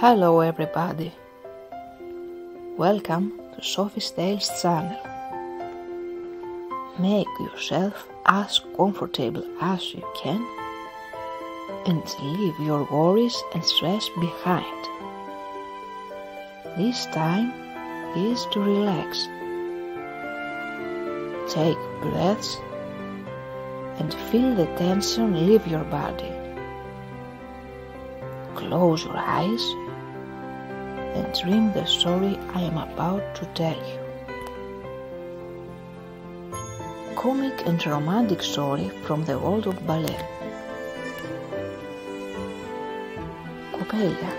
Hello, everybody. Welcome to Sophie's Tales channel. Make yourself as comfortable as you can and leave your worries and stress behind. This time is to relax. Take breaths and feel the tension leave your body. Close your eyes and dream the story I am about to tell you. Comic and romantic story from the world of ballet. Coppelia.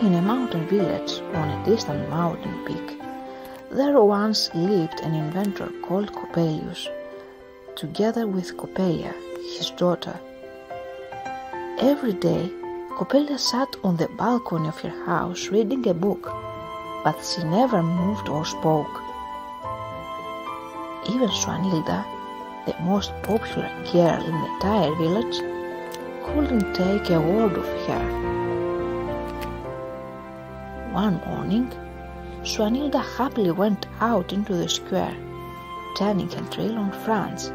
In a mountain village on a distant mountain peak, there once lived an inventor called Coppelius, together with Coppelia, his daughter. Every day, Coppelia sat on the balcony of her house reading a book, but she never moved or spoke. Even Swanhilda, the most popular girl in the entire village, couldn't take a word of her. One morning, Swanhilda happily went out into the square, turning her trail on Franz.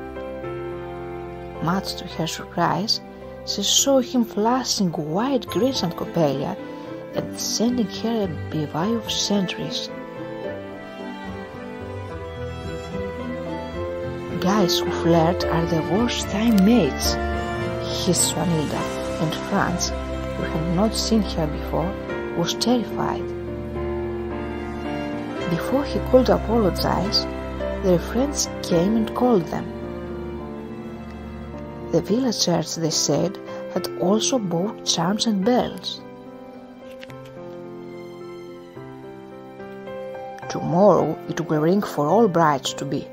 Much to her surprise, she saw him flashing white grease at Coppelia and sending her a bevy of sentries. Guys who flirt are the worst time mates, hissed Swanhilda, and Franz, who had not seen her before, was terrified. Before he could apologize, their friends came and called them. The villagers, they said, had also bought charms and bells. Tomorrow it will ring for all brides to be,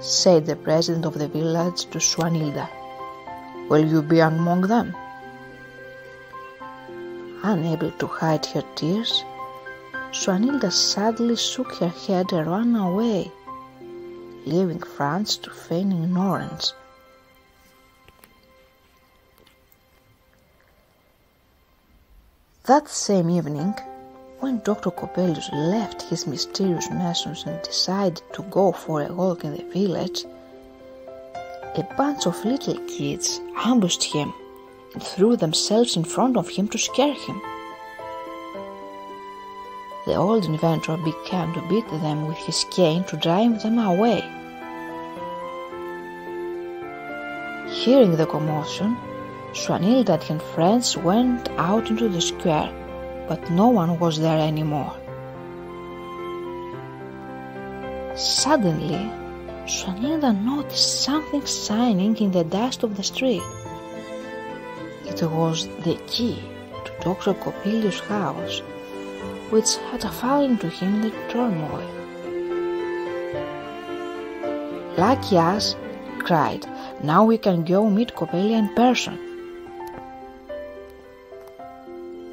said the president of the village to Swanhilda. Will you be among them? Unable to hide her tears, Swanhilda sadly shook her head and ran away, leaving Franz to feign ignorance. That same evening, when Dr. Coppelius left his mysterious lessons and decided to go for a walk in the village, a bunch of little kids ambushed him and threw themselves in front of him to scare him. The old inventor began to beat them with his cane to drive them away. Hearing the commotion, Swanhilda and friends went out into the square, but no one was there anymore. Suddenly, Swanhilda noticed something shining in the dust of the street. It was the key to Dr. Coppelius' house, which had fallen to him in the turmoil. Lucky us, cried, now we can go meet Coppelia in person.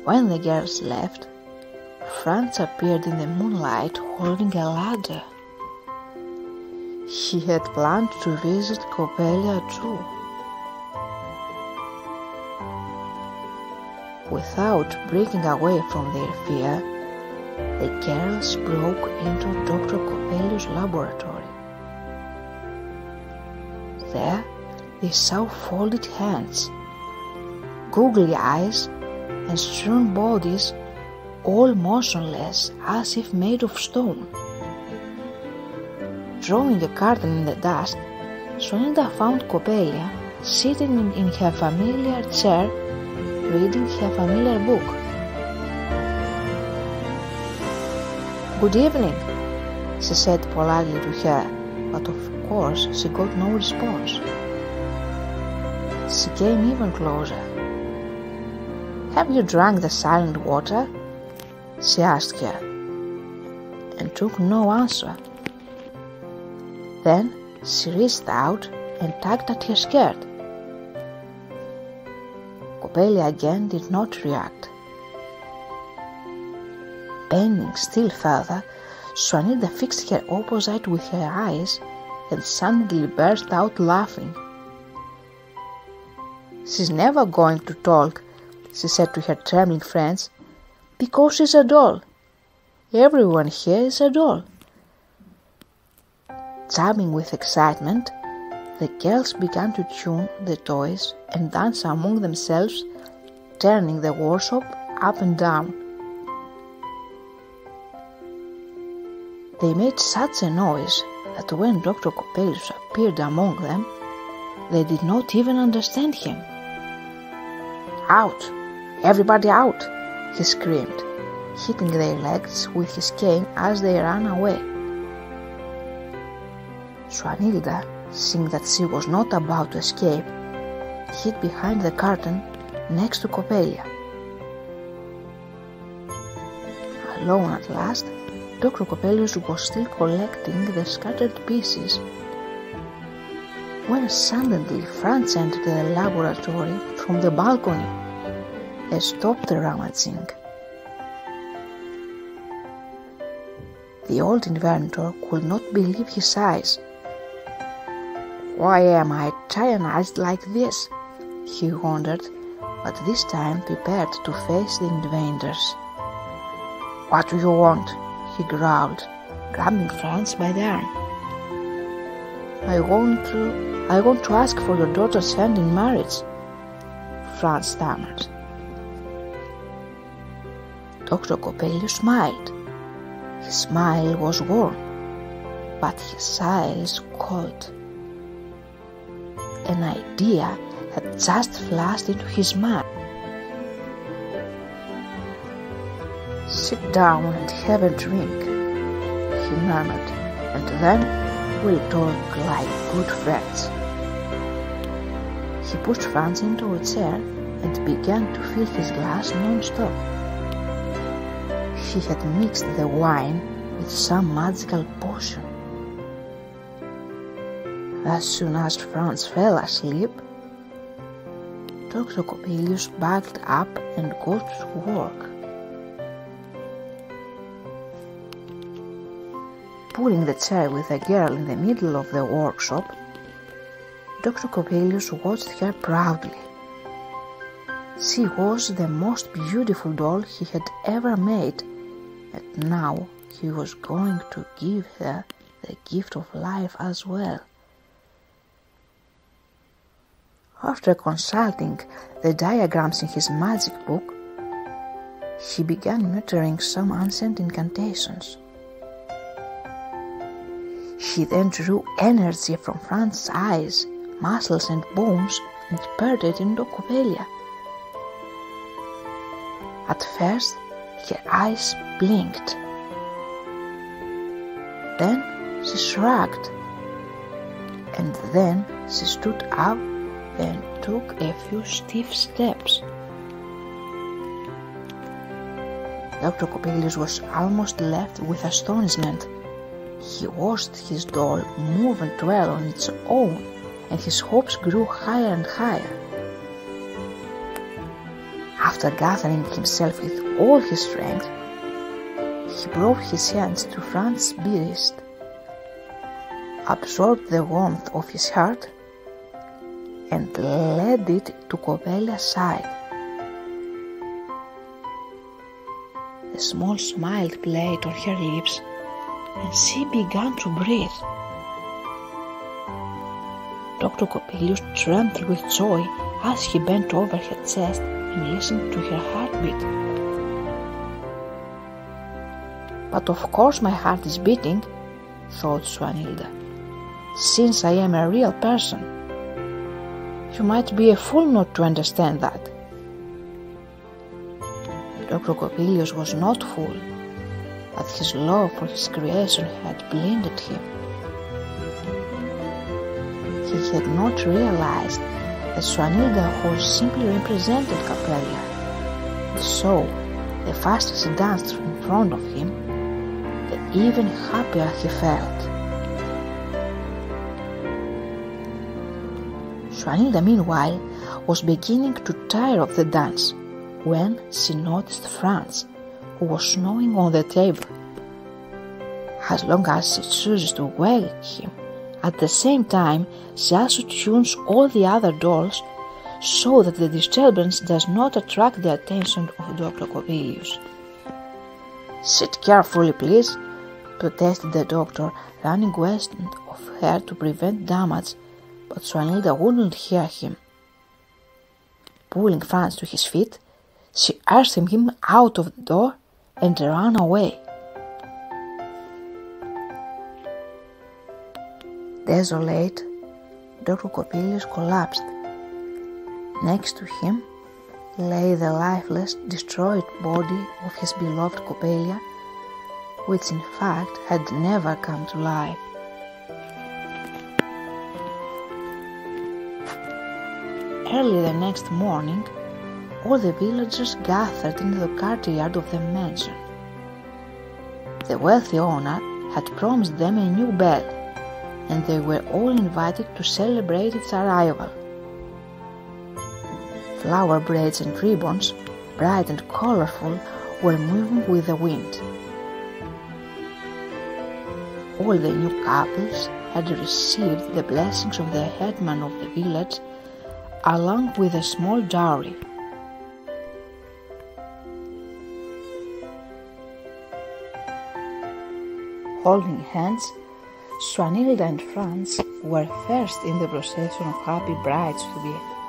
When the girls left, Franz appeared in the moonlight holding a ladder. He had planned to visit Coppelia too. Without breaking away from their fear, the girls broke into Dr. Coppelius' laboratory. There, they saw folded hands, googly eyes, and strong bodies, all motionless as if made of stone. Drawing a curtain in the dust, Swanhilda found Coppelia sitting in, in her familiar chair, reading her familiar book. Good evening, she said politely to her, but of course she got no response. She came even closer. Have you drunk the silent water? she asked her, and took no answer. Then she reached out and tugged at her skirt. Coppelia again did not react. Bending still further, Swanhilda fixed her opposite with her eyes and suddenly burst out laughing. She's never going to talk, she said to her trembling friends, because she's a doll. Everyone here is a doll. Jumping with excitement, the girls began to tune the toys and dance among themselves, turning the workshop up and down. They made such a noise that when Dr. Coppelius appeared among them, they did not even understand him. Out! Everybody out! he screamed, hitting their legs with his cane as they ran away. Swanhilda, seeing that she was not about to escape, hid behind the curtain next to Coppelia. Alone at last, Dr. Coppelius was still collecting the scattered pieces when suddenly Franz entered the laboratory from the balcony and stopped the rummaging. The old inventor could not believe his eyes. Why am I tyrannized like this? he wondered, but this time prepared to face the invaders. What do you want? he growled, grabbing Franz by the arm. I want to I want to ask for your daughter's hand in marriage, Franz stammered. Dr. Coppelius smiled. His smile was warm, but his eyes cold. An idea had just flashed into his mind. Sit down and have a drink, he murmured, and then we'll talk like good friends. He pushed Franz into a chair and began to fill his glass non-stop. He had mixed the wine with some magical potion. As soon as Franz fell asleep, Dr. Coppelius backed up and got to work. pulling the chair with the girl in the middle of the workshop, Dr. Coppelius watched her proudly. She was the most beautiful doll he had ever made, and now he was going to give her the gift of life as well. After consulting the diagrams in his magic book, he began muttering some ancient incantations. He then drew energy from Franz's eyes, muscles, and bones and poured it into Coppelia. At first, her eyes blinked. Then she shrugged, and then she stood up and took a few stiff steps. Dr. Coppelius was almost left with astonishment. He watched his doll move and dwell on its own, and his hopes grew higher and higher. After gathering himself with all his strength, he brought his hands to Franz's breast, absorbed the warmth of his heart, and led it to Coppelia's side. A small smile played on her lips and she began to breathe. Dr. Coppelius trembled with joy as he bent over her chest and listened to her heartbeat. But of course my heart is beating, thought Swanhilda, since I am a real person. You might be a fool not to understand that. Dr. Coppelius was not fool but his love for his creation had blinded him. He had not realized that Swanhilda was simply represented Coppelia. So, the faster she danced in front of him, even happier he felt. Swanhilda, meanwhile, was beginning to tire of the dance when she noticed Franz who was snoring on the table. As long as she chooses to wake him, at the same time she also tunes all the other dolls so that the disturbance does not attract the attention of Dr. Coppelius. Sit carefully, please, protested the doctor, running west of her to prevent damage, but Swanhilda wouldn't hear him. Pulling Franz to his feet, she urged him out of the door and ran away. Desolate, Dr. Coppelius collapsed. Next to him lay the lifeless, destroyed body of his beloved Coppelia, which in fact had never come to life. Early the next morning, all the villagers gathered in the courtyard of the mansion. The wealthy owner had promised them a new bed, and they were all invited to celebrate its arrival. Flower braids and ribbons, bright and colorful, were moving with the wind. All the new couples had received the blessings of the headman of the village along with a small dowry. Holding hands, Swanhilda and Franz were first in the procession of happy brides to be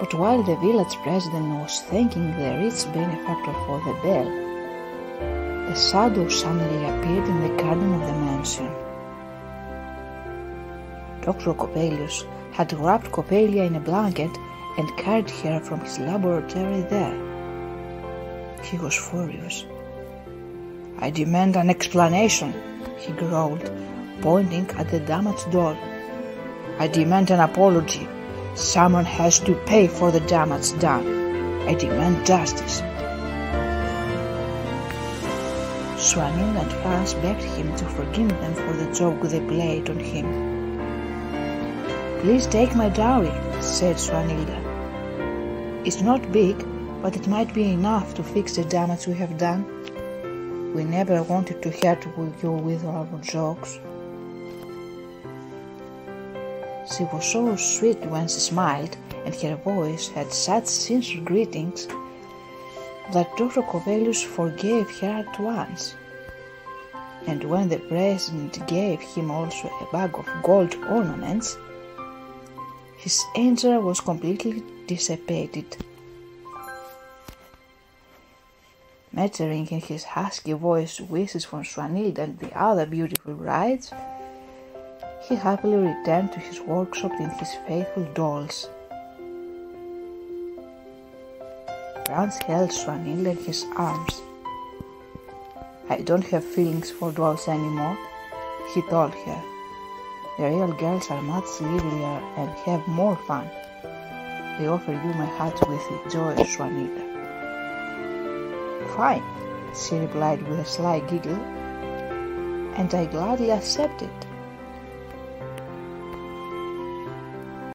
but while the village president was thanking the rich benefactor for the bell, a shadow suddenly appeared in the garden of the mansion. Dr. Coppelius had wrapped Coppelia in a blanket and carried her from his laboratory there. He was furious. I demand an explanation, he growled, pointing at the damaged doll. I demand an apology Someone has to pay for the damage done. I demand justice. Swanhild and Franz begged him to forgive them for the joke they played on him. Please take my dowry, said Swanilda. It's not big, but it might be enough to fix the damage we have done. We never wanted to hurt you with our jokes. She was so sweet when she smiled, and her voice had such sincere greetings that Dr. Coppelius forgave her at once. And when the president gave him also a bag of gold ornaments, his anger was completely dissipated. Muttering in his husky voice wishes for Swanhild and the other beautiful brides, he happily returned to his workshop in his faithful dolls. Franz held Swanhild in his arms. I don't have feelings for dolls anymore, he told her. The real girls are much livelier and have more fun. I offer you my heart with joy, Swanhild. Fine, she replied with a sly giggle, and I gladly accept it.